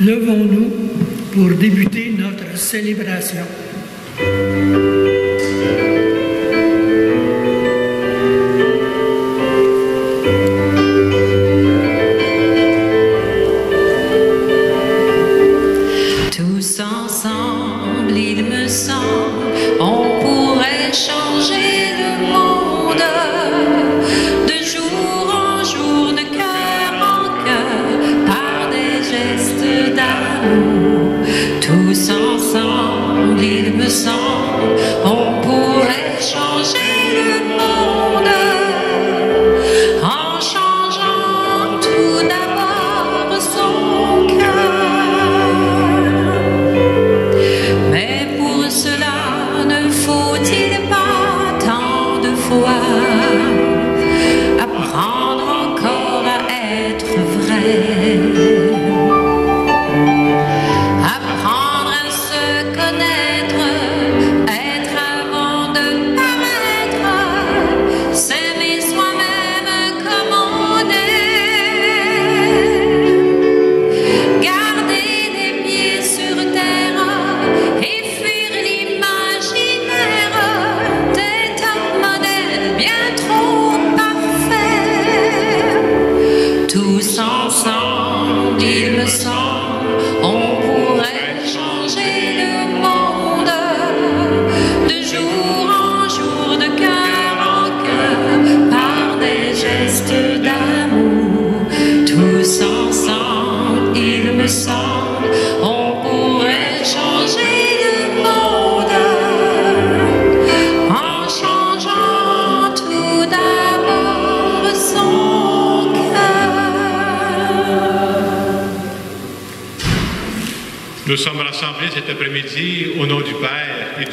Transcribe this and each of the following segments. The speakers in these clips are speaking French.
Levons-nous pour débuter notre célébration.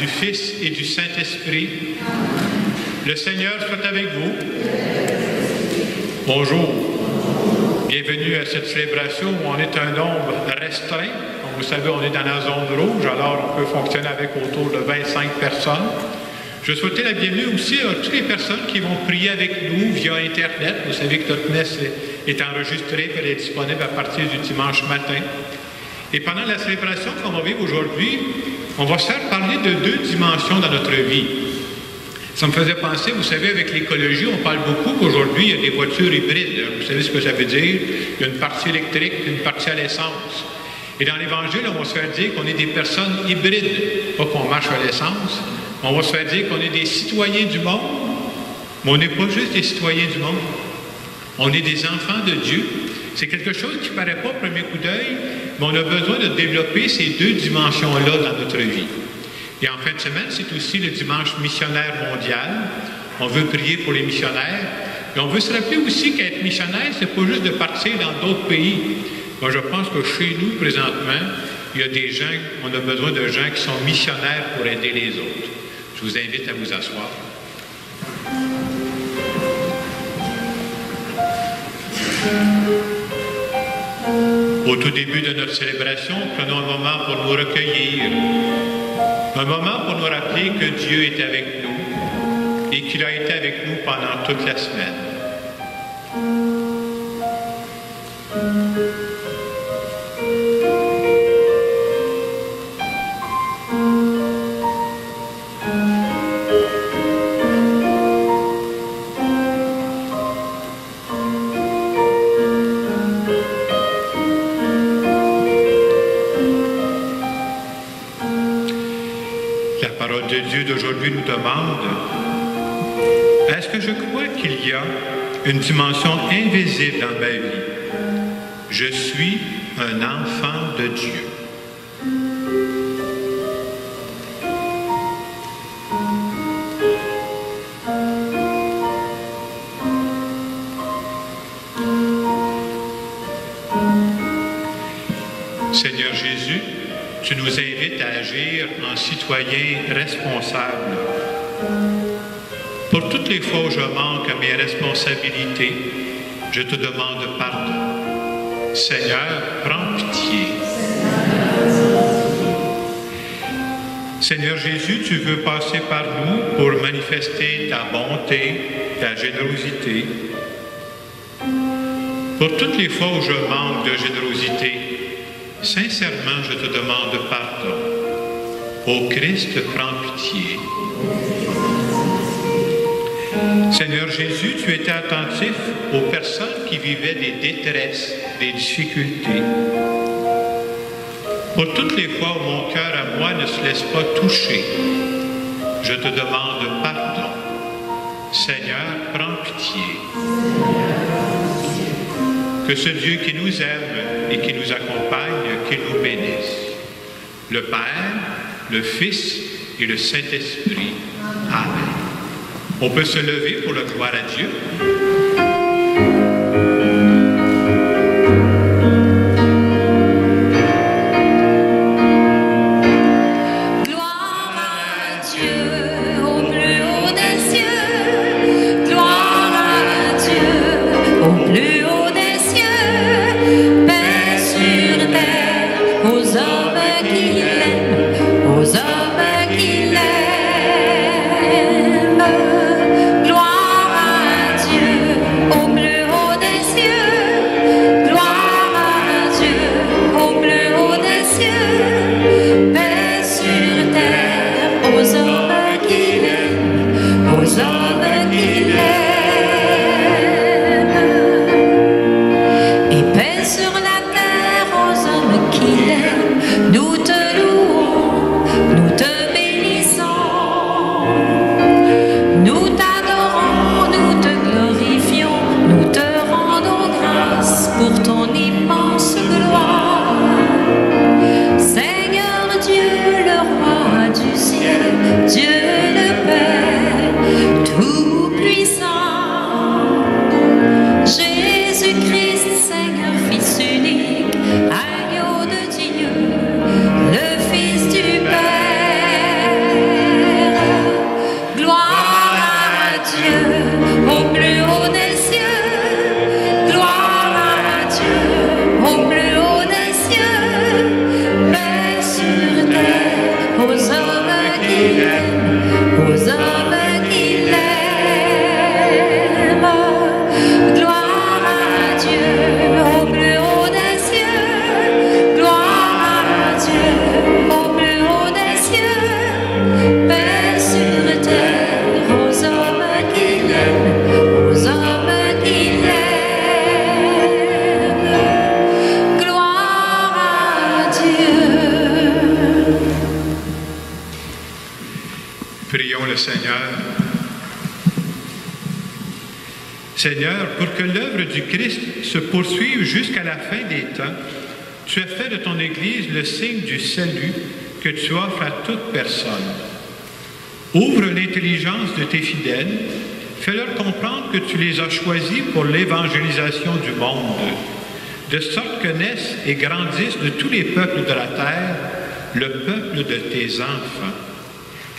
Du Fils et du Saint-Esprit. Le Seigneur soit avec vous. Bonjour. Bienvenue à cette célébration où on est un nombre restreint. Comme vous savez, on est dans la zone rouge, alors on peut fonctionner avec autour de 25 personnes. Je souhaitais la bienvenue aussi à toutes les personnes qui vont prier avec nous via Internet. Vous savez que notre messe est enregistrée, elle est disponible à partir du dimanche matin. Et pendant la célébration qu'on va vivre aujourd'hui, on va se faire parler de deux dimensions dans notre vie. Ça me faisait penser, vous savez, avec l'écologie, on parle beaucoup qu'aujourd'hui, il y a des voitures hybrides. Vous savez ce que ça veut dire? Il y a une partie électrique, une partie à l'essence. Et dans l'Évangile, on va se faire dire qu'on est des personnes hybrides, pas qu'on marche à l'essence. On va se faire dire qu'on est des citoyens du monde, mais on n'est pas juste des citoyens du monde. On est des enfants de Dieu. C'est quelque chose qui ne paraît pas au premier coup d'œil, mais on a besoin de développer ces deux dimensions-là dans notre vie. Et en fin de semaine, c'est aussi le dimanche missionnaire mondial. On veut prier pour les missionnaires. Et on veut se rappeler aussi qu'être missionnaire, c'est pas juste de partir dans d'autres pays. Moi, je pense que chez nous, présentement, il y a des gens, on a besoin de gens qui sont missionnaires pour aider les autres. Je vous invite à vous asseoir. Au tout début de notre célébration, prenons un moment pour nous recueillir, un moment pour nous rappeler que Dieu est avec nous et qu'il a été avec nous pendant toute la semaine. D'aujourd'hui nous demande, est-ce que je crois qu'il y a une dimension invisible dans ma vie? Je suis un enfant de Dieu. Tu nous invites à agir en citoyen responsable. Pour toutes les fois où je manque à mes responsabilités, je te demande pardon. Seigneur, prends pitié. Seigneur Jésus, tu veux passer par nous pour manifester ta bonté, ta générosité. Pour toutes les fois où je manque de générosité, Sincèrement, je te demande pardon. Ô Christ, prends pitié. Seigneur Jésus, tu étais attentif aux personnes qui vivaient des détresses, des difficultés. Pour toutes les fois où mon cœur à moi ne se laisse pas toucher, je te demande pardon. Seigneur, prends pitié. Que ce Dieu qui nous aime et qui nous accompagne, qu'il nous bénisse. Le Père, le Fils et le Saint-Esprit. Amen. On peut se lever pour le gloire à Dieu. Seigneur. Seigneur, pour que l'œuvre du Christ se poursuive jusqu'à la fin des temps, tu as fait de ton Église le signe du salut que tu offres à toute personne. Ouvre l'intelligence de tes fidèles, fais-leur comprendre que tu les as choisis pour l'évangélisation du monde, de sorte que naissent et grandissent de tous les peuples de la terre le peuple de tes enfants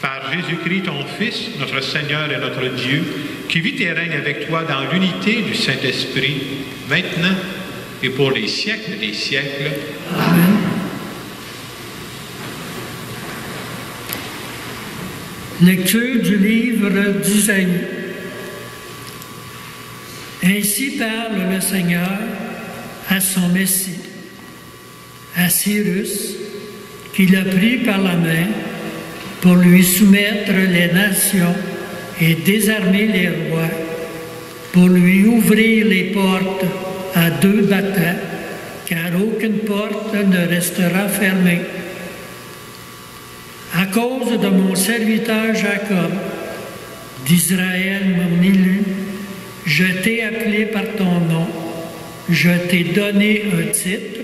par Jésus-Christ, ton Fils, notre Seigneur et notre Dieu, qui vit et règne avec toi dans l'unité du Saint-Esprit, maintenant et pour les siècles des siècles. Lecture du livre d'Isaïe. Ainsi parle le Seigneur à son Messie, à Cyrus, qu'il a pris par la main pour lui soumettre les nations et désarmer les rois, pour lui ouvrir les portes à deux battants, car aucune porte ne restera fermée. À cause de mon serviteur Jacob, d'Israël mon élu, je t'ai appelé par ton nom, je t'ai donné un titre,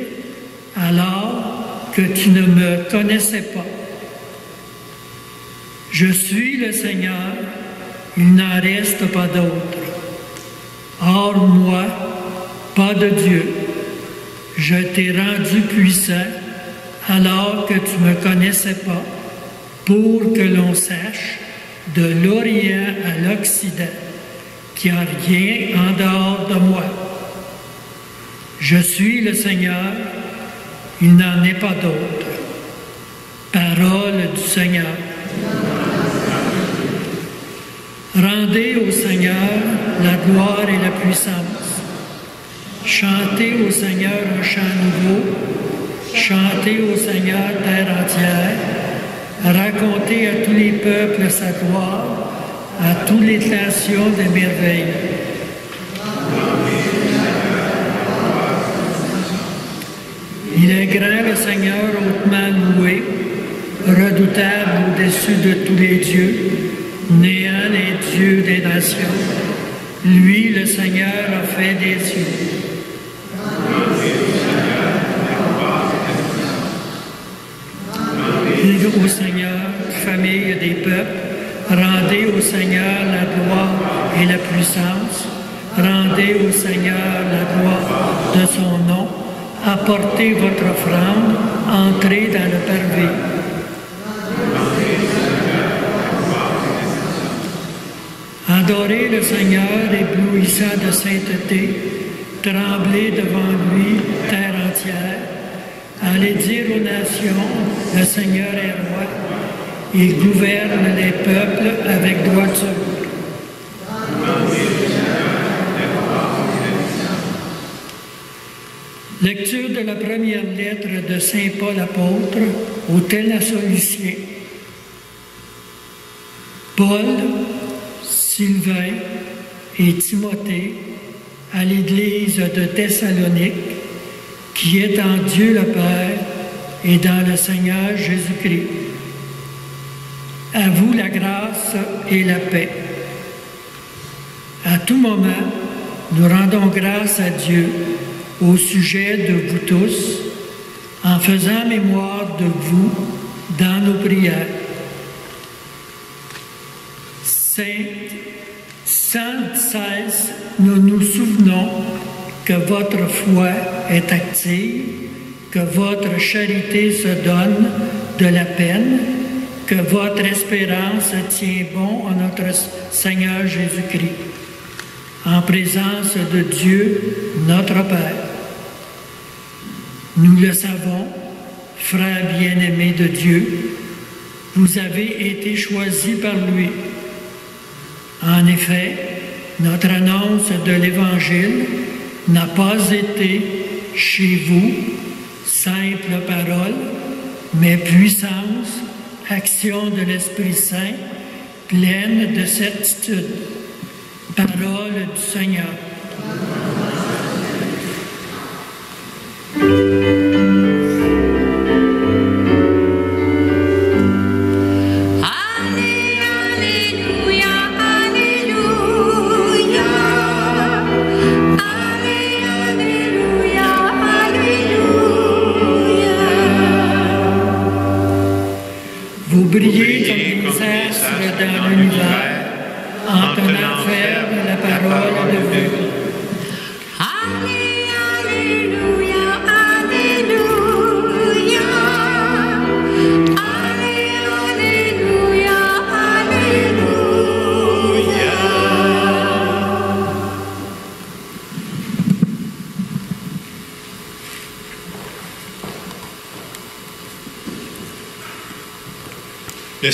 alors que tu ne me connaissais pas. Je suis le Seigneur, il n'en reste pas d'autre. Hors moi, pas de Dieu. Je t'ai rendu puissant alors que tu ne me connaissais pas, pour que l'on sache de l'Orient à l'Occident qu'il n'y a rien en dehors de moi. Je suis le Seigneur, il n'en est pas d'autre. Parole du Seigneur. Rendez au Seigneur la gloire et la puissance. Chantez au Seigneur un chant nouveau. Chantez au Seigneur terre entière, racontez à tous les peuples sa gloire, à toutes les nations des merveilles. Il est grand le Seigneur hautement loué, redoutable au-dessus de tous les dieux, néant les dieux des nations. Lui, le Seigneur, a fait des cieux. Dites au Seigneur, famille des peuples, rendez au Seigneur la gloire et la puissance, rendez au Seigneur la gloire de son nom, apportez votre offrande, entrez dans le parvis. Adorez le Seigneur éblouissant de sainteté, tremblez devant lui, terre entière. Allez dire aux nations, le Seigneur est roi, il gouverne les peuples avec droiture. Lecture de la première lettre de Saint Paul apôtre aux Thessaloniciens. Paul, Sylvain et Timothée à l'Église de Thessalonique, qui est en Dieu le Père et dans le Seigneur Jésus-Christ. À vous la grâce et la paix. À tout moment, nous rendons grâce à Dieu au sujet de vous tous, en faisant mémoire de vous dans nos prières. Sainte, sans cesse, nous nous souvenons que votre foi est active, que votre charité se donne de la peine, que votre espérance tient bon en notre Seigneur Jésus-Christ, en présence de Dieu, notre Père. Nous le savons, frères bien-aimés de Dieu, vous avez été choisis par lui. En effet, notre annonce de l'Évangile n'a pas été chez vous simple parole, mais puissance, action de l'Esprit Saint, pleine de certitude. Parole du Seigneur.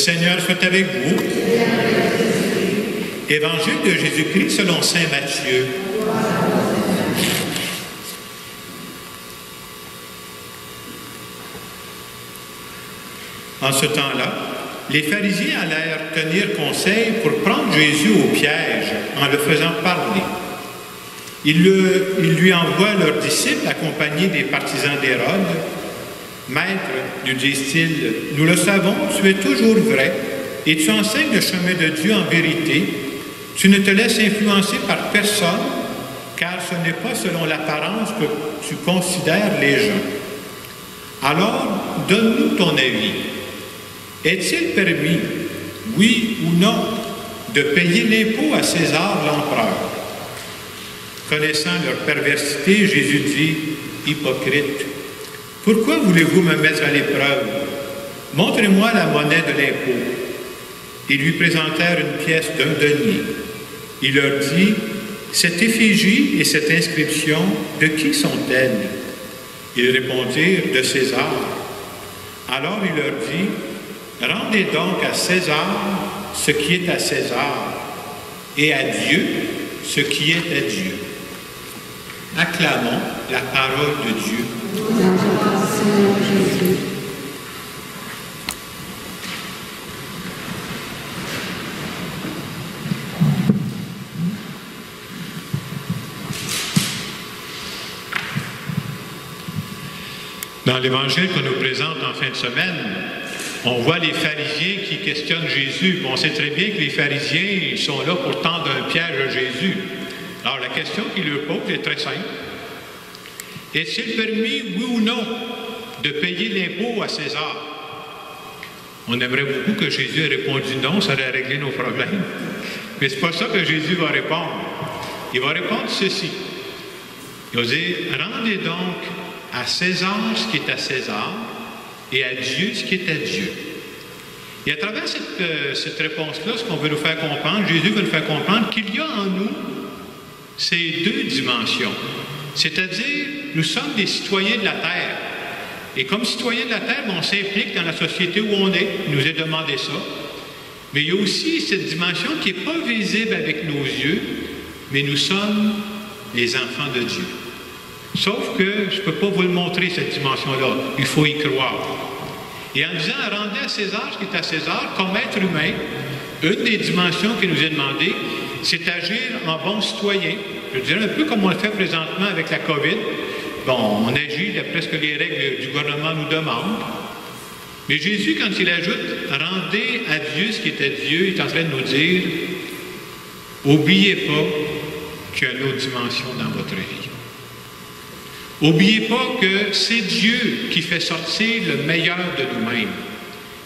Seigneur soit avec vous. Évangile de Jésus-Christ selon Saint Matthieu. En ce temps-là, les pharisiens allèrent tenir conseil pour prendre Jésus au piège en le faisant parler. Ils, ils lui envoient leurs disciples accompagnés des partisans d'Hérode. Maître, nous disent-ils, nous le savons, tu es toujours vrai et tu enseignes le chemin de Dieu en vérité. Tu ne te laisses influencer par personne, car ce n'est pas selon l'apparence que tu considères les gens. Alors, donne-nous ton avis. Est-il permis, oui ou non, de payer l'impôt à César l'empereur? Connaissant leur perversité, Jésus dit, Hypocrite, pourquoi voulez-vous me mettre à l'épreuve? Montrez-moi la monnaie de l'impôt. Ils lui présentèrent une pièce d'un denier. Il leur dit, Cette effigie et cette inscription, de qui sont-elles Ils répondirent, De César. Alors il leur dit, Rendez donc à César ce qui est à César, et à Dieu ce qui est à Dieu. Acclamons la parole de Dieu. Dans l'évangile qu'on nous présente en fin de semaine, on voit les pharisiens qui questionnent Jésus. On sait très bien que les pharisiens, sont là pour tendre un piège à Jésus. Alors, la question qu'ils leur posent est très simple. Est-il permis, oui ou non, de payer l'impôt à César? On aimerait beaucoup que Jésus ait répondu non, ça aurait réglé nos problèmes. Mais c'est pas ça que Jésus va répondre. Il va répondre ceci. Il va dire, rendez donc à César ce qui est à César et à Dieu ce qui est à Dieu. Et à travers cette, euh, cette réponse-là, ce qu'on veut nous faire comprendre, Jésus veut nous faire comprendre qu'il y a en nous ces deux dimensions. C'est-à-dire, nous sommes des citoyens de la terre. Et comme citoyens de la terre, on s'implique dans la société où on est. Il nous est demandé ça. Mais il y a aussi cette dimension qui n'est pas visible avec nos yeux, mais nous sommes les enfants de Dieu. Sauf que je ne peux pas vous le montrer, cette dimension-là. Il faut y croire. Et en disant, rendez à César ce qui est à César, comme être humain, une des dimensions qui nous est demandée, c'est agir en bon citoyen. Je dirais un peu comme on le fait présentement avec la COVID. Bon, on agit d'après ce que les règles du gouvernement nous demandent. Mais Jésus, quand il ajoute Rendez à Dieu ce qui est à Dieu, il est en train de nous dire Oubliez pas qu'il y a une autre dimension dans votre vie. Oubliez pas que c'est Dieu qui fait sortir le meilleur de nous-mêmes.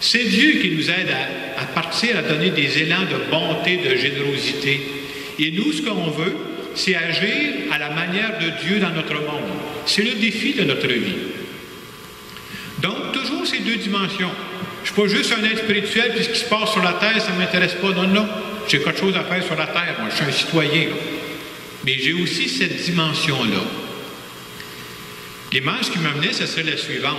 C'est Dieu qui nous aide à, à, partir, à donner des élans de bonté, de générosité. Et nous, ce qu'on veut, c'est agir à la manière de Dieu dans notre monde. C'est le défi de notre vie. Donc, toujours ces deux dimensions. Je ne suis pas juste un être spirituel, puis ce qui se passe sur la terre, ça ne m'intéresse pas. Non, non. J'ai quelque chose à faire sur la terre. Moi, je suis un citoyen. Mais j'ai aussi cette dimension-là. L'image qui m'amenait, ce serait la suivante.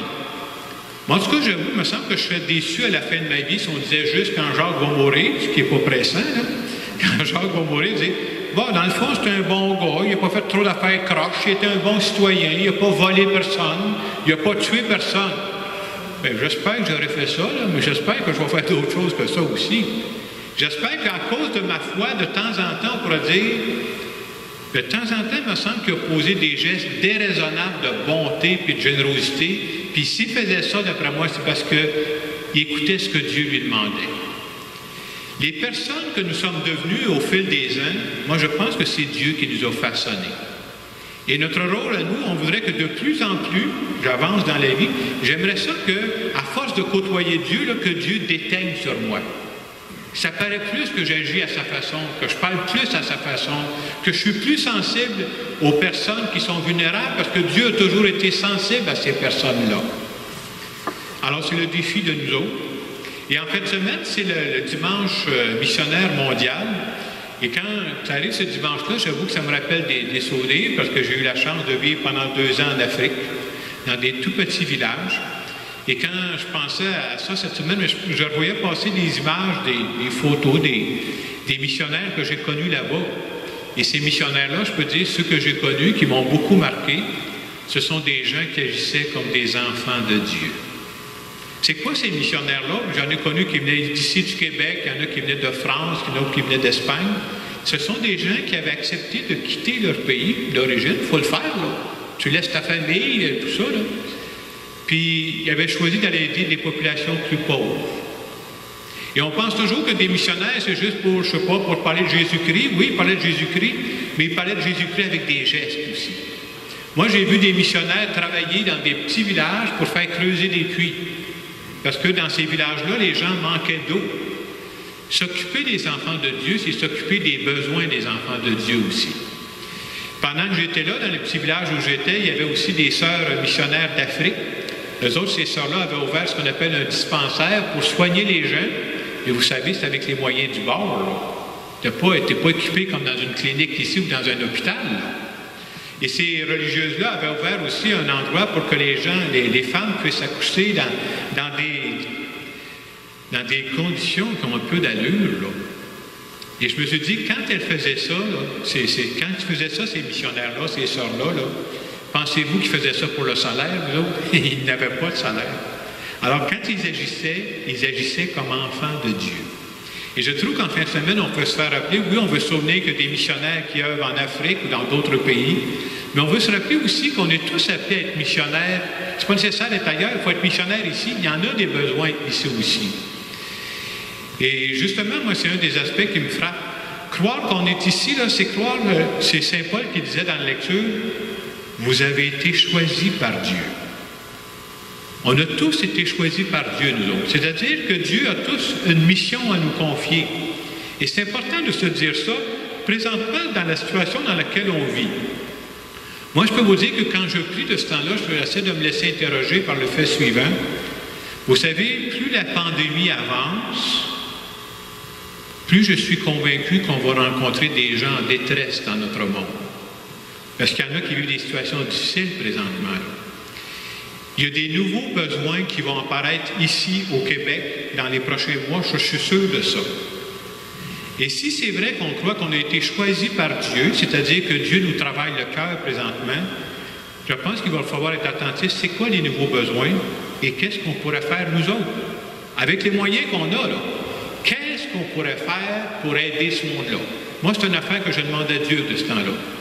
Moi, en tout cas, j'avoue, il me semble que je serais déçu à la fin de ma vie si on disait juste quand Jacques va mourir, ce qui n'est pas pressant, quand Jacques va mourir, dit Bon, dans le fond, c'est un bon gars, il n'a pas fait trop d'affaires croches, il était un bon citoyen, il n'a pas volé personne, il n'a pas tué personne. Bien, j'espère que j'aurais fait ça, mais j'espère que je vais faire d'autres choses que ça aussi. J'espère qu'à cause de ma foi, de temps en temps, on pourra dire de temps en temps, il me semble qu'il a posé des gestes déraisonnables de bonté et de générosité. Puis s'il faisait ça, d'après moi, c'est parce qu'il écoutait ce que Dieu lui demandait. Les personnes que nous sommes devenues au fil des ans, moi je pense que c'est Dieu qui nous a façonnés. Et notre rôle à nous, on voudrait que de plus en plus, j'avance dans la vie, j'aimerais ça que, à force de côtoyer Dieu, que Dieu déteigne sur moi. Ça paraît plus que j'agis à sa façon, que je parle plus à sa façon, que je suis plus sensible aux personnes qui sont vulnérables parce que Dieu a toujours été sensible à ces personnes-là. Alors, c'est le défi de nous autres. Et en fin de semaine, c'est le, dimanche euh, missionnaire mondial. Et quand ça arrive ce dimanche-là, j'avoue que ça me rappelle des, des parce que j'ai eu la chance de vivre pendant deux ans en Afrique, dans des tout petits villages. Et quand je pensais à ça cette semaine, je, voyais passer des images, des, photos des, missionnaires que j'ai connus là-bas. Et ces missionnaires-là, je peux dire, ceux que j'ai connus, qui m'ont beaucoup marqué, ce sont des gens qui agissaient comme des enfants de Dieu. C'est quoi ces missionnaires-là? J'en ai connu qui venaient d'ici du Québec, il y en a qui venaient de France, il y en a qui venaient d'Espagne. Ce sont des gens qui avaient accepté de quitter leur pays d'origine. Il faut le faire, là. Tu laisses ta famille, tout ça, là. Puis, ils avaient choisi d'aller aider des populations plus pauvres. Et on pense toujours que des missionnaires, c'est juste pour, je sais pas, pour parler de Jésus-Christ. Oui, parlaient de Jésus-Christ, mais ils parlaient de Jésus-Christ avec des gestes aussi. Moi, j'ai vu des missionnaires travailler dans des petits villages pour faire creuser des puits. Parce que dans ces villages-là, les gens manquaient d'eau. S'occuper des enfants de Dieu, c'est s'occuper des besoins des enfants de Dieu aussi. Pendant que j'étais là, dans le petit village où j'étais, il y avait aussi des sœurs missionnaires d'Afrique. Les autres, ces sœurs-là avaient ouvert ce qu'on appelle un dispensaire pour soigner les gens. Et vous savez, c'est avec les moyens du bord. Tu n'es pas, pas équipé comme dans une clinique ici ou dans un hôpital. Là. Et ces religieuses-là avaient ouvert aussi un endroit pour que les gens, les, femmes puissent accoucher dans, des, dans des conditions qui ont un peu d'allure. Et je me suis dit, quand elles faisaient ça, c'est, quand ils faisaient ça, ces missionnaires-là, ces sœurs-là, là, Pensez-vous qu'ils faisaient ça pour le salaire, vous autres? Ils n'avaient pas de salaire. Alors, quand ils agissaient, ils agissaient comme enfants de Dieu. Et je trouve qu'en fin de semaine, on peut se faire rappeler, oui, on veut se souvenir que des missionnaires qui œuvrent en Afrique ou dans d'autres pays, mais on veut se rappeler aussi qu'on est tous appelés à être missionnaires. C'est pas nécessaire d'être ailleurs, il faut être missionnaire ici. Il y en a des besoins ici aussi. Et justement, moi, c'est un des aspects qui me frappe. Croire qu'on est ici, là, c'est croire, euh, c'est Saint Paul qui disait dans la lecture, vous avez été choisis par Dieu. On a tous été choisis par Dieu, nous autres. C'est-à-dire que Dieu a tous une mission à nous confier. Et c'est important de se dire ça présentement dans la situation dans laquelle on vit. Moi, je peux vous dire que quand je prie de ce temps-là, je essayer de me laisser interroger par le fait suivant. Vous savez, plus la pandémie avance, plus je suis convaincu qu'on va rencontrer des gens en détresse dans notre monde. Parce qu'il y en a qui vivent des situations difficiles présentement. Il y a des nouveaux besoins qui vont apparaître ici au Québec dans les prochains mois, je suis sûr de ça. Et si c'est vrai qu'on croit qu'on a été choisi par Dieu, c'est-à-dire que Dieu nous travaille le cœur présentement, je pense qu'il va falloir être attentif, c'est quoi les nouveaux besoins et qu'est-ce qu'on pourrait faire nous autres, avec les moyens qu'on a là. Qu'est-ce qu'on pourrait faire pour aider ce monde-là? Moi, c'est une affaire que je demande à Dieu de ce temps-là.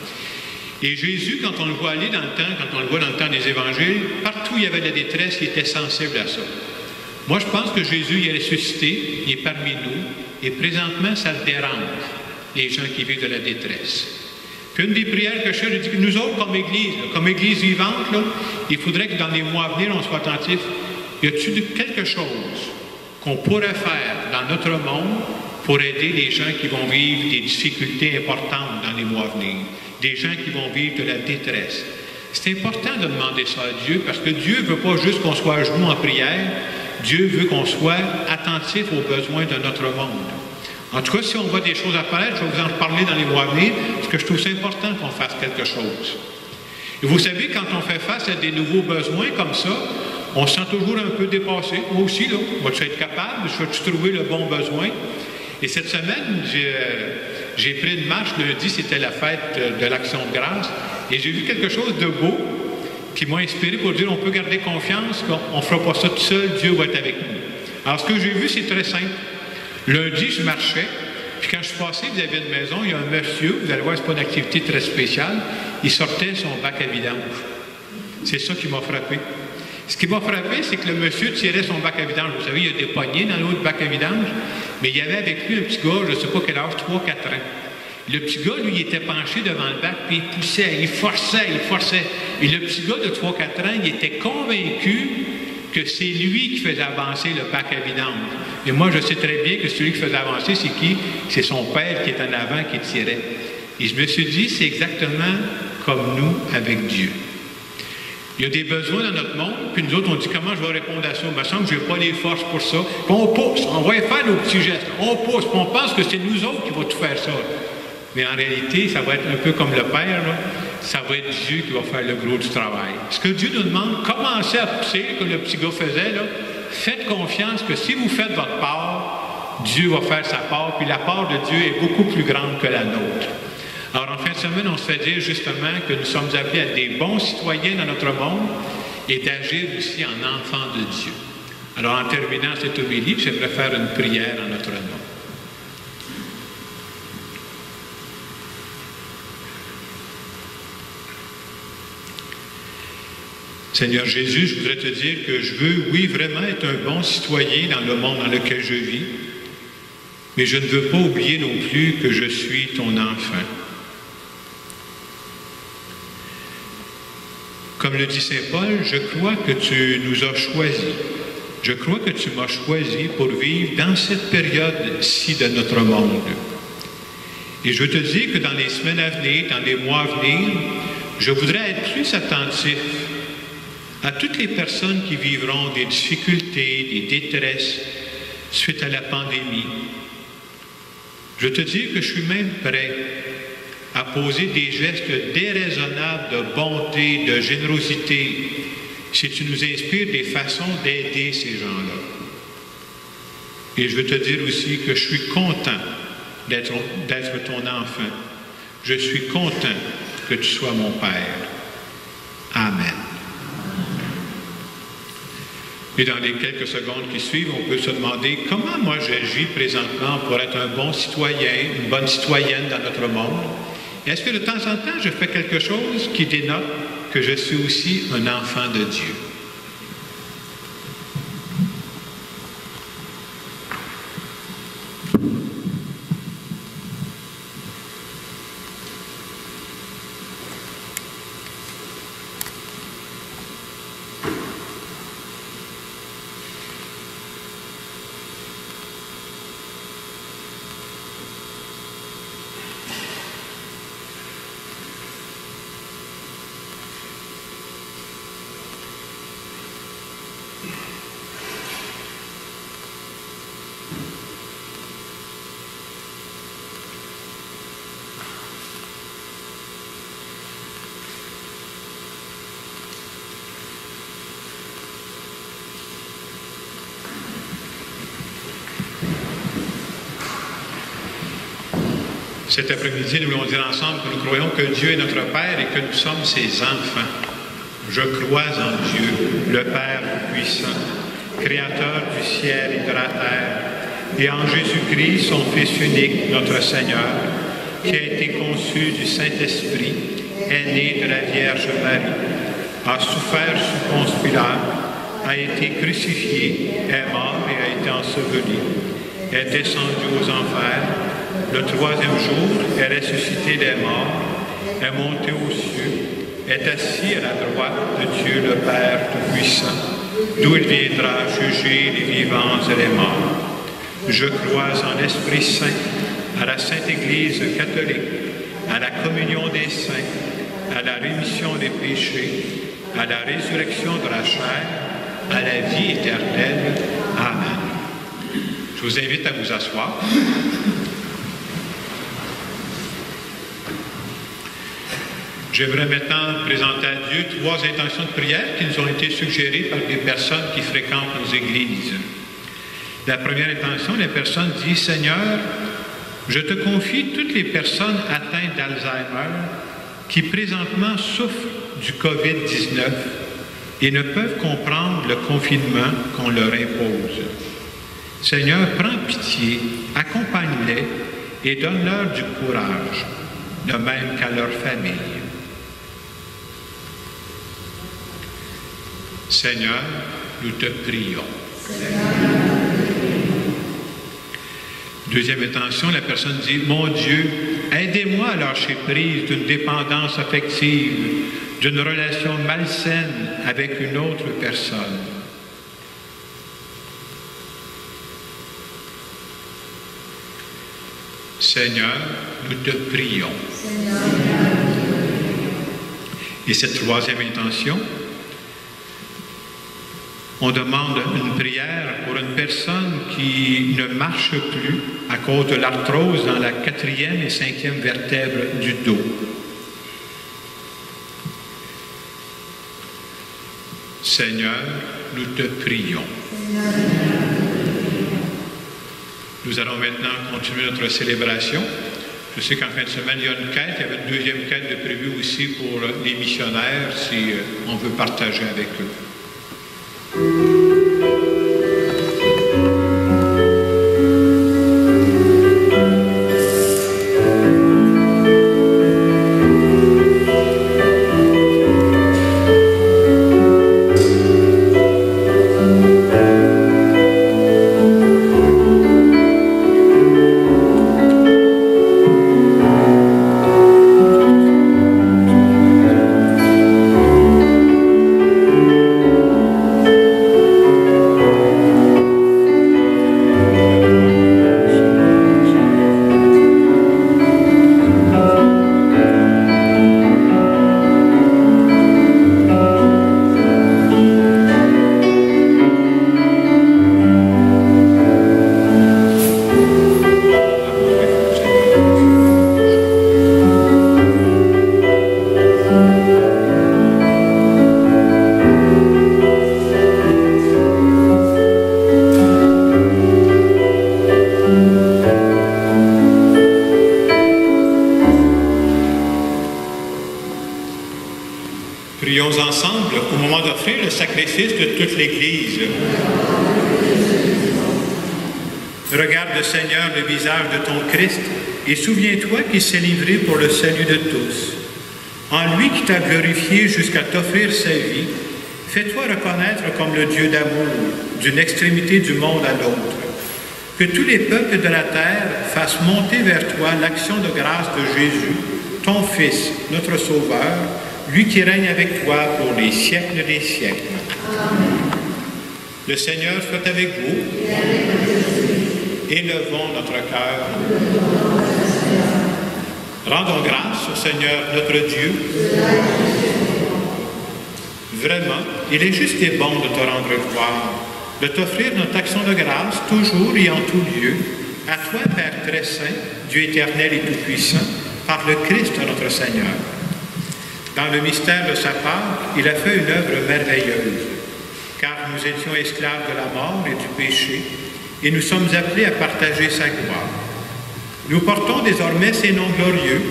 Et Jésus, quand on le voit aller dans le temps, quand on le voit dans le temps des évangiles, partout où il y avait de la détresse, il était sensible à ça. Moi, je pense que Jésus il est ressuscité, il est parmi nous, et présentement, ça le dérange, les gens qui vivent de la détresse. Puis une des prières que je fais, je dis que nous autres, comme Église, comme Église vivante, il faudrait que dans les mois à venir, on soit attentif. Y a-t-il quelque chose qu'on pourrait faire dans notre monde pour aider les gens qui vont vivre des difficultés importantes dans les mois à venir? Des gens qui vont vivre de la détresse. C'est important de demander ça à Dieu parce que Dieu ne veut pas juste qu'on soit à genoux en prière, Dieu veut qu'on soit attentif aux besoins de notre monde. En tout cas, si on voit des choses apparaître, je vais vous en reparler dans les mois à venir, parce que je trouve c'est important qu'on fasse quelque chose. Et vous savez, quand on fait face à des nouveaux besoins comme ça, on se sent toujours un peu dépassé. Moi aussi, là, vais-tu être capable? Je vais-tu trouver le bon besoin? Et cette semaine, j'ai... J'ai pris une marche lundi, c'était la fête de l'Action de grâce, et j'ai vu quelque chose de beau qui m'a inspiré pour dire on peut garder confiance qu'on ne fera pas ça tout seul, Dieu va être avec nous. Alors, ce que j'ai vu, c'est très simple. Lundi, je marchais, puis quand je suis passé vis-à-vis maison, il y a un monsieur, vous allez voir, ce pas une activité très spéciale, il sortait son bac à vidange. C'est ça qui m'a frappé. Ce qui m'a frappé, c'est que le monsieur tirait son bac à vidange. Vous savez, il y a des poignées dans l'autre bac à vidange, mais il y avait avec lui un petit gars, je ne sais pas quel âge, 3-4 ans. Le petit gars, lui, il était penché devant le bac, puis il poussait, il forçait, il forçait. Et le petit gars de 3-4 ans, il était convaincu que c'est lui qui faisait avancer le bac à vidange. Et moi, je sais très bien que celui qui faisait avancer, c'est qui? C'est son père qui est en avant, qui tirait. Et je me suis dit, c'est exactement comme nous avec Dieu. Il y a des besoins dans notre monde, puis nous autres, on dit comment je vais répondre à ça? Il me semble que je n'ai pas les forces pour ça. Puis on pousse, on va faire nos petits gestes. On pousse, puis on pense que c'est nous autres qui vont tout faire ça. Mais en réalité, ça va être un peu comme le Père, ça va être Dieu qui va faire le gros du travail. Ce que Dieu nous demande, commencez à pousser, comme le petit gars faisait, là. faites confiance que si vous faites votre part, Dieu va faire sa part, puis la part de Dieu est beaucoup plus grande que la nôtre. Semaine, on se fait dire justement que nous sommes appelés à des bons citoyens dans notre monde et d'agir aussi en enfants de Dieu. Alors, en terminant cette homélie, j'aimerais faire une prière en notre nom. Seigneur Jésus, je voudrais te dire que je veux, oui, vraiment être un bon citoyen dans le monde dans lequel je vis, mais je ne veux pas oublier non plus que je suis ton enfant. Comme le dit Saint Paul, je crois que tu nous as choisis. Je crois que tu m'as choisi pour vivre dans cette période-ci de notre monde. Et je te dis que dans les semaines à venir, dans les mois à venir, je voudrais être plus attentif à toutes les personnes qui vivront des difficultés, des détresses suite à la pandémie. Je te dis que je suis même prêt à poser des gestes déraisonnables de bonté, de générosité, si tu nous inspires des façons d'aider ces gens-là. Et je veux te dire aussi que je suis content d'être ton enfant. Je suis content que tu sois mon Père. Amen. Et dans les quelques secondes qui suivent, on peut se demander comment moi j'agis présentement pour être un bon citoyen, une bonne citoyenne dans notre monde. Est-ce que de temps en temps, je fais quelque chose qui dénote que je suis aussi un enfant de Dieu? Cet après-midi, nous voulons dire ensemble que nous croyons que Dieu est notre Père et que nous sommes ses enfants. Je crois en Dieu, le Père puissant, Créateur du ciel et de la terre, et en Jésus-Christ, son Fils unique, notre Seigneur, qui a été conçu du Saint-Esprit, est né de la Vierge Marie, a souffert sous Ponce a été crucifié, est mort et a été enseveli, est descendu aux enfers, le troisième jour est ressuscité des morts, est monté aux cieux, est assis à la droite de Dieu le Père Tout-Puissant, d'où il viendra juger les vivants et les morts. Je crois en l'Esprit Saint, à la Sainte Église catholique, à la communion des saints, à la rémission des péchés, à la résurrection de la chair, à la vie éternelle. Amen. Je vous invite à vous asseoir. J'aimerais maintenant présenter à Dieu trois intentions de prière qui nous ont été suggérées par des personnes qui fréquentent nos églises. La première intention, les personnes disent, Seigneur, je te confie toutes les personnes atteintes d'Alzheimer qui présentement souffrent du COVID-19 et ne peuvent comprendre le confinement qu'on leur impose. Seigneur, prends pitié, accompagne-les et donne-leur du courage, de même qu'à leur famille. Seigneur, nous te prions. Deuxième intention, la personne dit, Mon Dieu, aidez-moi à lâcher prise d'une dépendance affective, d'une relation malsaine avec une autre personne. Seigneur, nous te prions. Et cette troisième intention, on demande une prière pour une personne qui ne marche plus à cause de l'arthrose dans la quatrième et cinquième vertèbre du dos. Seigneur, nous te prions. Nous allons maintenant continuer notre célébration. Je sais qu'en fin de semaine, il y a une quête. Il y avait une deuxième quête de prévue aussi pour les missionnaires, si on veut partager avec eux. Sacrifice de toute l'Église. Regarde, Seigneur, le visage de ton Christ et souviens-toi qu'il s'est livré pour le salut de tous. En lui qui t'a glorifié jusqu'à t'offrir sa vie, fais-toi reconnaître comme le Dieu d'amour d'une extrémité du monde à l'autre. Que tous les peuples de la terre fassent monter vers toi l'action de grâce de Jésus, ton Fils, notre Sauveur, lui qui règne avec toi pour les siècles des siècles. Le Seigneur soit avec vous. Élevons notre cœur. Rendons grâce au Seigneur notre Dieu. Vraiment, il est juste et bon de te rendre gloire, de t'offrir notre action de grâce toujours et en tout lieu, à toi, Père très saint, Dieu éternel et tout-puissant, par le Christ notre Seigneur. Dans le mystère de sa part, il a fait une œuvre merveilleuse, car nous étions esclaves de la mort et du péché, et nous sommes appelés à partager sa gloire. Nous portons désormais ces noms glorieux,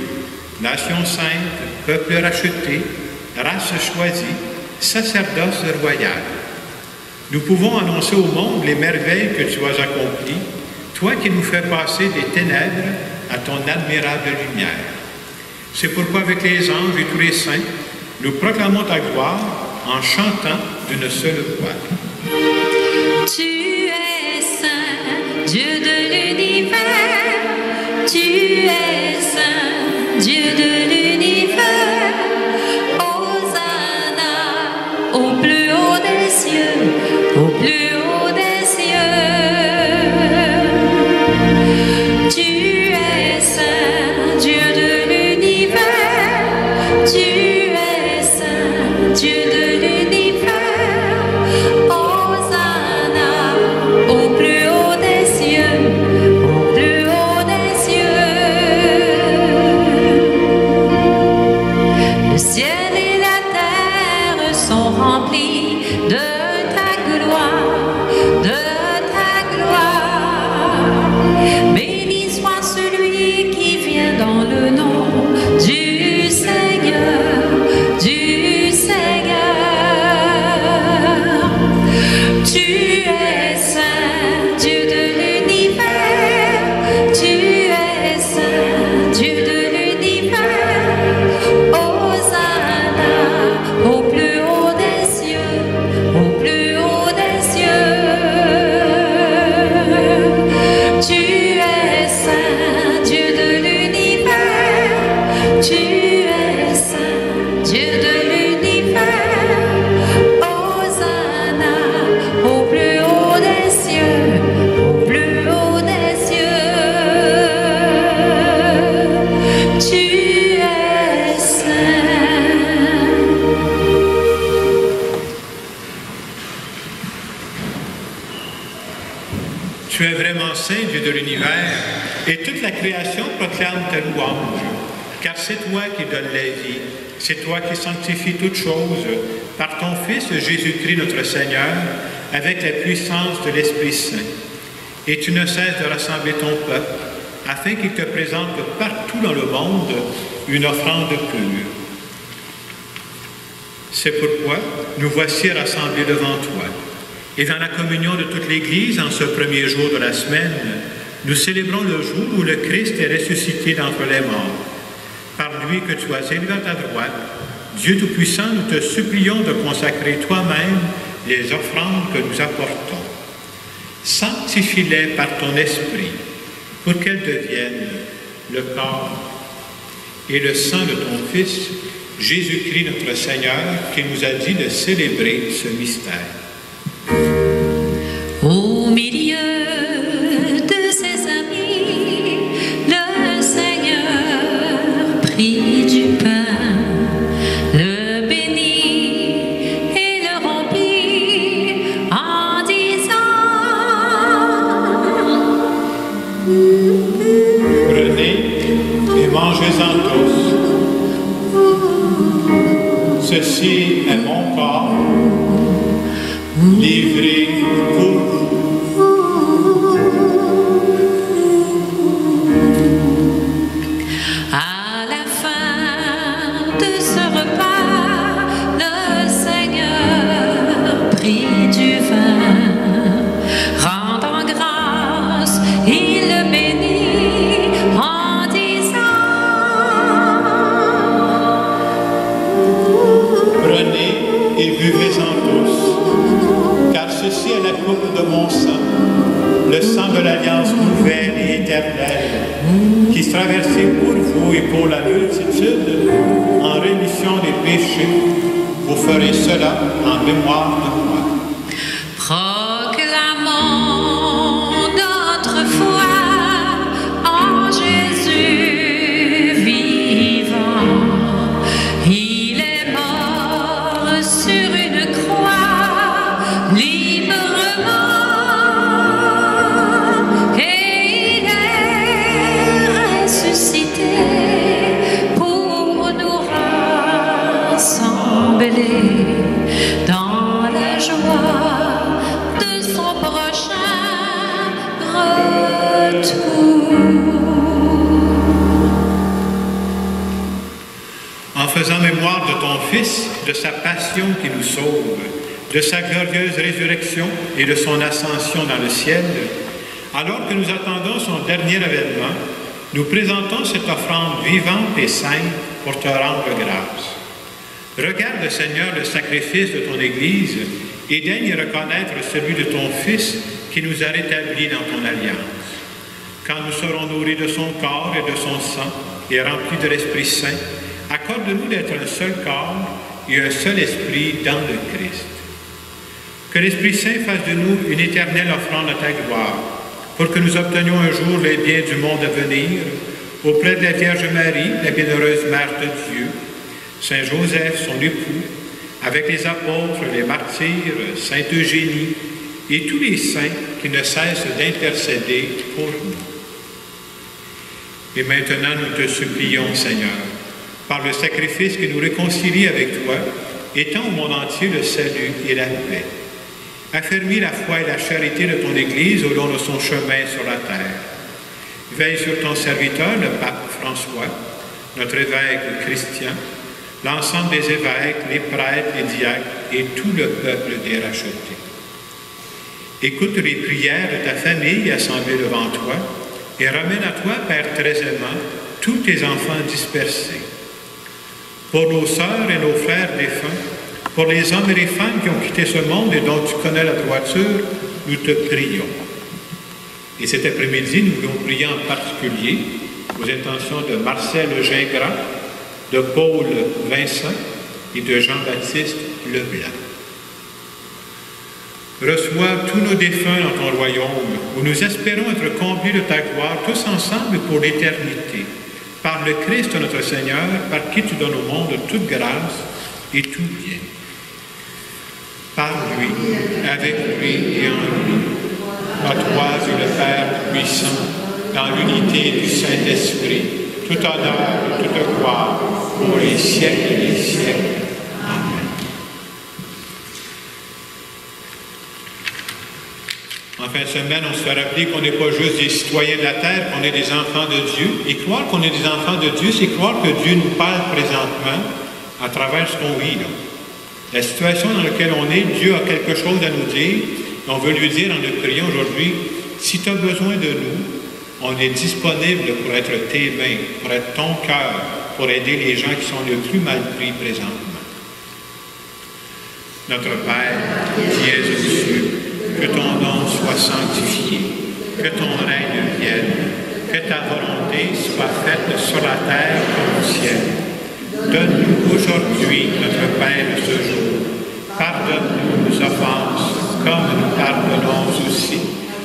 nation sainte, peuple racheté, race choisie, sacerdoce royal. Nous pouvons annoncer au monde les merveilles que tu as accomplies, toi qui nous fais passer des ténèbres à ton admirable lumière. C'est pourquoi avec les anges et tous les saints, nous proclamons ta gloire en chantant d'une seule voix. Tu es saint, Dieu de l'univers. Tu es saint, et toute la création proclame ta louange, car c'est toi qui donnes la vie, c'est toi qui sanctifies toutes choses par ton Fils Jésus-Christ notre Seigneur, avec la puissance de l'Esprit Saint. Et tu ne cesses de rassembler ton peuple, afin qu'il te présente partout dans le monde une offrande pure. C'est pourquoi nous voici rassemblés devant toi. Et dans la communion de toute l'Église, en ce premier jour de la semaine, nous célébrons le jour où le Christ est ressuscité d'entre les morts. Par lui que tu as élevé à ta droite, Dieu Tout-Puissant, nous te supplions de consacrer toi-même les offrandes que nous apportons. Sanctifie-les par ton esprit, pour qu'elles deviennent le corps et le sang de ton Fils, Jésus-Christ notre Seigneur, qui nous a dit de célébrer ce mystère. Au milieu Ceci faisant mémoire de ton Fils, de sa passion qui nous sauve, de sa glorieuse résurrection et de son ascension dans le ciel, alors que nous attendons son dernier événement, nous présentons cette offrande vivante et sainte pour te rendre grâce. Regarde, Seigneur, le sacrifice de ton Église et daigne reconnaître celui de ton Fils qui nous a rétablis dans ton alliance. Quand nous serons nourris de son corps et de son sang et remplis de l'Esprit Saint, accorde-nous d'être un seul corps et un seul esprit dans le Christ. Que l'Esprit Saint fasse de nous une éternelle offrande à ta gloire, pour que nous obtenions un jour les biens du monde à venir, auprès de la Vierge Marie, la bienheureuse Mère de Dieu, Saint Joseph, son époux, avec les apôtres, les martyrs, Sainte Eugénie et tous les saints qui ne cessent d'intercéder pour nous. Et maintenant, nous te supplions, Seigneur, par le sacrifice qui nous réconcilie avec toi, étends au monde entier le salut et la paix. Affermis la foi et la charité de ton Église au long de son chemin sur la terre. Veille sur ton serviteur, le pape François, notre évêque Christian, l'ensemble des évêques, les prêtres, les diacres et tout le peuple des rachetés. Écoute les prières de ta famille assemblée devant toi et ramène à toi, Père très aimant, tous tes enfants dispersés. Pour nos sœurs et nos frères défunts, pour les hommes et les femmes qui ont quitté ce monde et dont tu connais la droiture, nous te prions. Et cet après-midi, nous voulons prier en particulier aux intentions de Marcel Gingras, de Paul Vincent et de Jean-Baptiste Leblanc. Reçois tous nos défunts dans ton royaume, où nous espérons être conduits de ta gloire tous ensemble pour l'éternité. Par le Christ notre Seigneur, par qui tu donnes au monde toute grâce et tout bien. Par lui, avec lui et en lui, à toi et le Père puissant, dans l'unité du Saint-Esprit, tout honneur et toute gloire pour les siècles et les siècles. En fin de semaine, on se fait rappeler qu'on n'est pas juste des citoyens de la terre, qu'on est des enfants de Dieu. Et croire qu'on est des enfants de Dieu, c'est croire que Dieu nous parle présentement à travers ce qu'on vit. Là. La situation dans laquelle on est, Dieu a quelque chose à nous dire. Et on veut lui dire en notre priant aujourd'hui, si tu as besoin de nous, on est disponible pour être tes mains, pour être ton cœur, pour aider les gens qui sont le plus mal pris présentement. Notre Père, qui que ton nom soit sanctifié, que ton règne vienne, que ta volonté soit faite sur la terre comme au ciel. Donne-nous aujourd'hui notre pain de ce jour. Pardonne-nous nos offenses, comme nous pardonnons aussi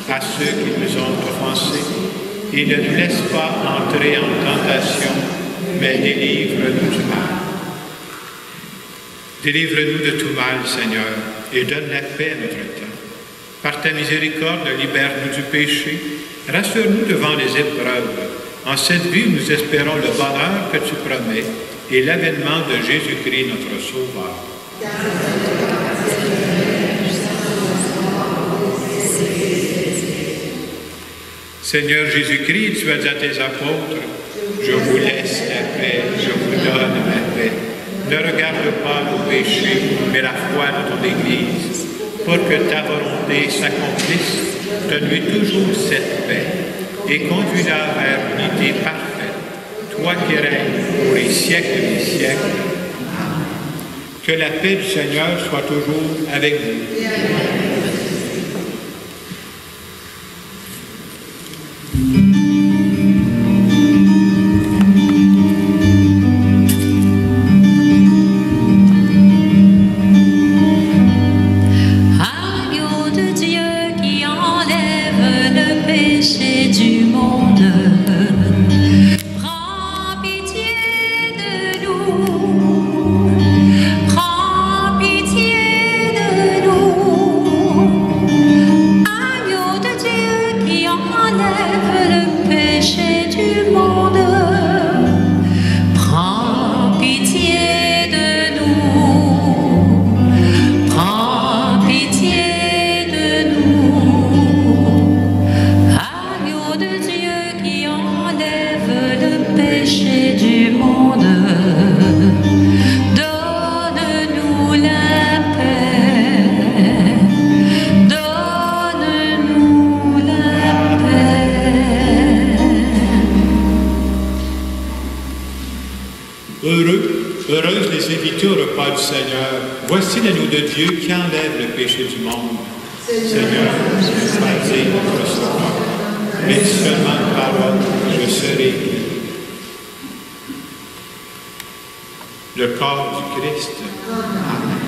à ceux qui nous ont offensés. Et ne nous laisse pas entrer en tentation, mais délivre-nous du mal. Délivre-nous de tout mal, Seigneur, et donne la paix à notre temps. Par ta miséricorde, libère-nous du péché. Rassure-nous devant les épreuves. En cette vie, nous espérons le bonheur que tu promets et l'avènement de Jésus-Christ, notre Sauveur. Seigneur Jésus-Christ, tu as dit à tes apôtres, je vous laisse la paix, je vous donne la paix. Ne regarde pas nos péchés, mais la foi de ton Église, pour que ta volonté s'accomplisse. Donne-lui toujours cette paix et conduis-la vers l'unité parfaite, toi qui règnes pour les siècles des siècles. Que la paix du Seigneur soit toujours avec vous. rêve le péché du monde. Seigneur, voici l'agneau de Dieu qui enlève le péché du monde. Seigneur, choisis notre sauveur. Mais seulement une parole, je serai. Le corps du Christ. Amen.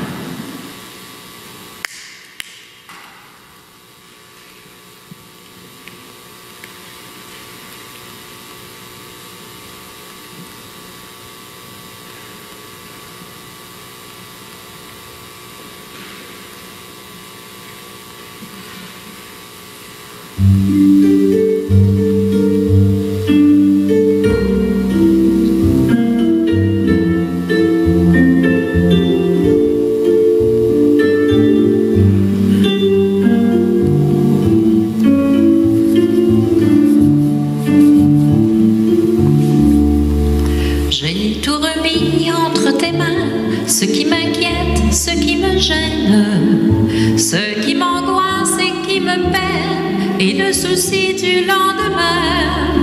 Tout remis entre tes mains, ce qui m'inquiète, ce qui me gêne, ce qui m'angoisse et qui me peine, et le souci du lendemain.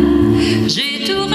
J'ai tout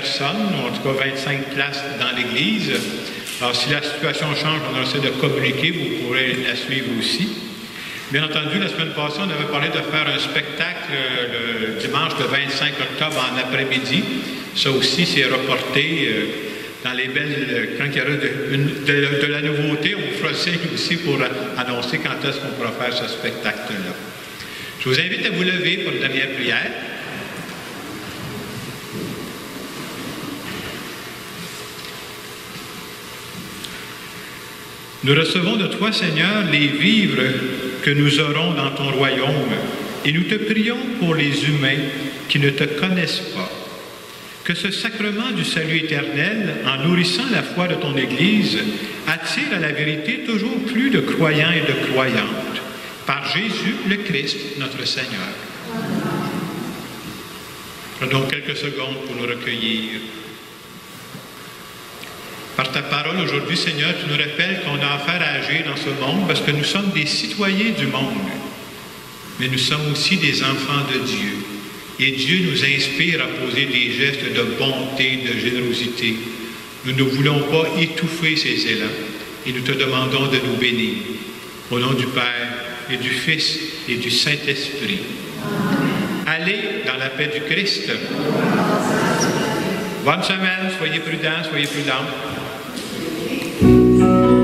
personnes, en tout cas 25 places dans l'église. Alors, si la situation change, on essaie de communiquer, vous pourrez la suivre aussi. Bien entendu, la semaine passée, on avait parlé de faire un spectacle euh, le dimanche le 25 octobre en après-midi. Ça aussi, c'est reporté euh, dans les belles. euh, Quand il y aura de, de- la nouveauté, on fera signe aussi pour annoncer quand est-ce qu'on pourra faire ce spectacle-là. Je vous invite à vous lever pour une dernière prière. Nous recevons de toi, Seigneur, les vivres que nous aurons dans ton royaume, et nous te prions pour les humains qui ne te connaissent pas. Que ce sacrement du salut éternel, en nourrissant la foi de ton Église, attire à la vérité toujours plus de croyants et de croyantes. Par Jésus le Christ, notre Seigneur. Prenons quelques secondes pour nous recueillir. Par ta parole aujourd'hui, Seigneur, tu nous rappelles qu'on a affaire à agir dans ce monde parce que nous sommes des citoyens du monde, mais nous sommes aussi des enfants de Dieu. Et Dieu nous inspire à poser des gestes de bonté, de générosité. Nous ne voulons pas étouffer ces élans et nous te demandons de nous bénir. Au nom du Père et du Fils et du Saint-Esprit. Allez dans la paix du Christ. Bonne semaine, soyez prudents, soyez prudents. you.